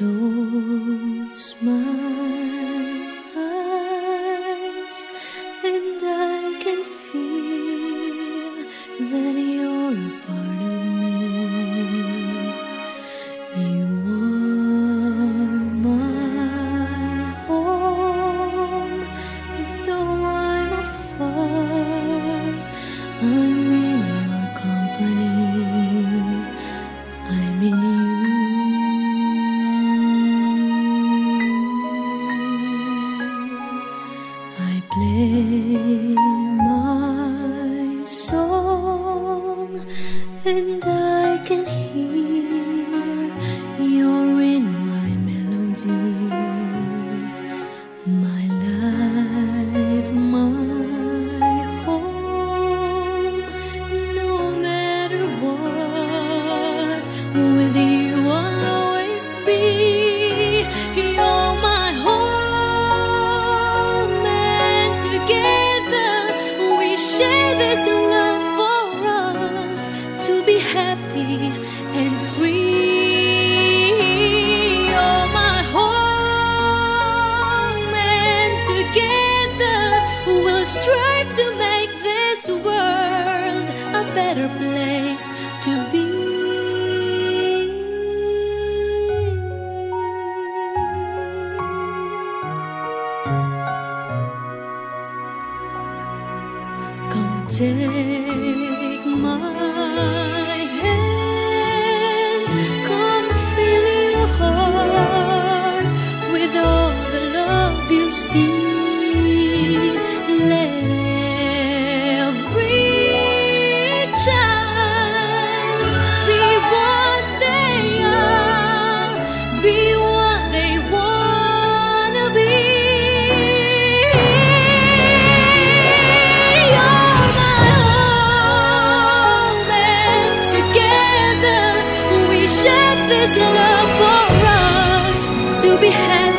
路。泪。strive to make this world a better place to be. Come take my this love for us to be happy.